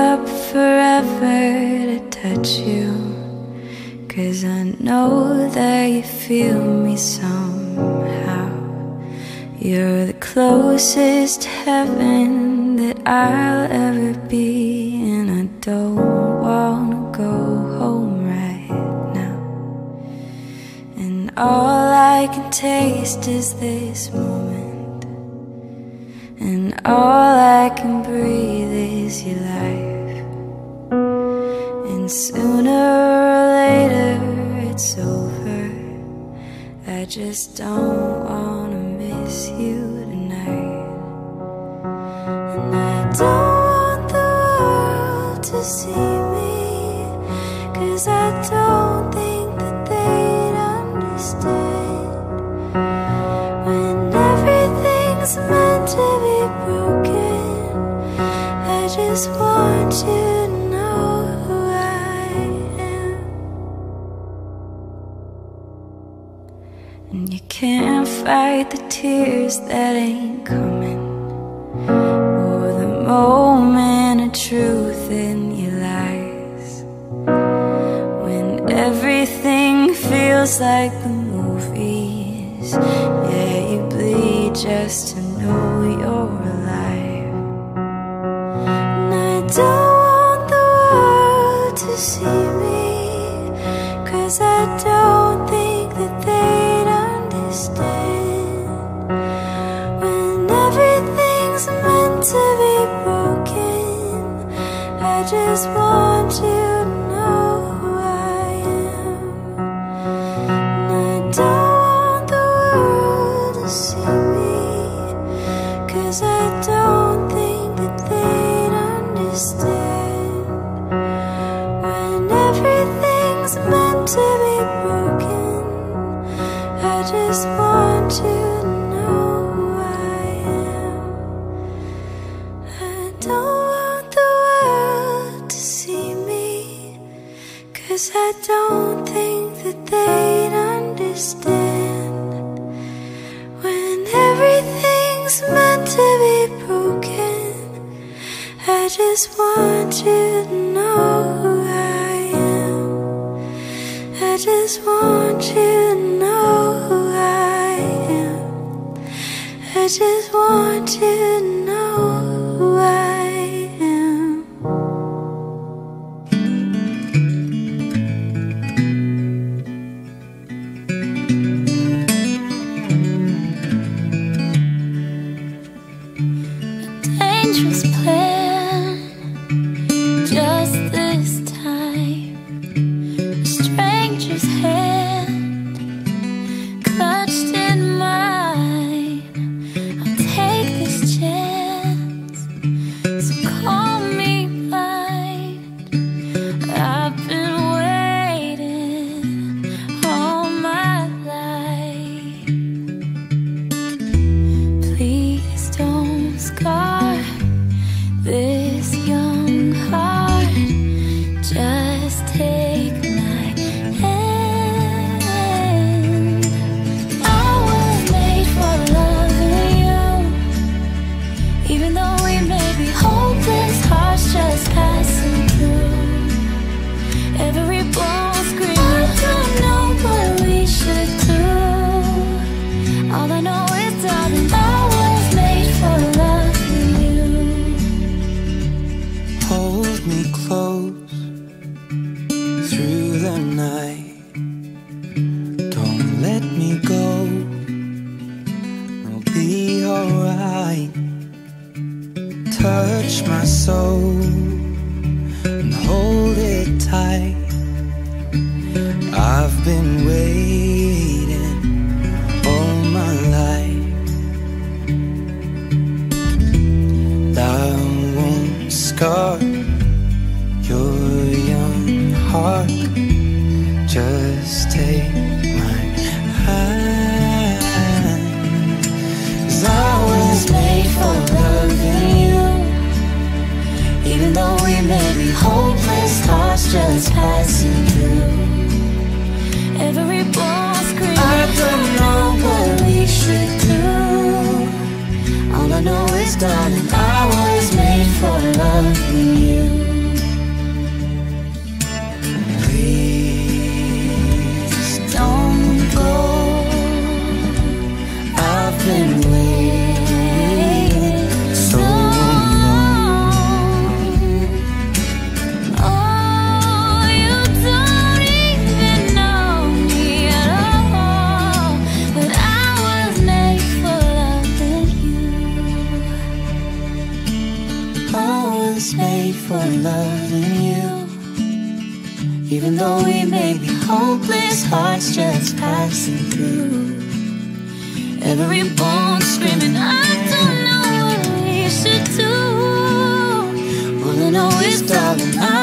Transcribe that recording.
Up forever to touch you. Cause I know that you feel me somehow. You're the closest heaven that I'll ever be. And I don't wanna go home right now. And all I can taste is this moment. And all I can breathe is your life. And sooner or later it's over. I just don't wanna miss you tonight. And I don't want the world to see me. Cause I don't think that they'd understand. When everything's meant to be broken, I just want you can't fight the tears that ain't coming, or the moment of truth in your lies. When everything feels like the movies, yeah, you bleed just to to be broken, I just want to know who I am. And I don't want the world to see me, cause I don't think that they'd understand. When everything's meant to be broken, I just want you just want you to know who I am. I just want you to know who I am. I just want you to know we hopeless hearts just passing through. Every bone. I don't know what we should do. All I know is, darling, I was made for loving you. Hold me close through the night. Don't let me go. I'll be alright. Touch my soul and hold it tight. I've been waiting hopeless, hearts just passing through. Every bone scream. I don't know what we should do. All I know is, darling, I was made for loving you. Even though we may be hopeless, hearts just passing through. Every bone screaming, I don't know what we should do. All I know is, darling, I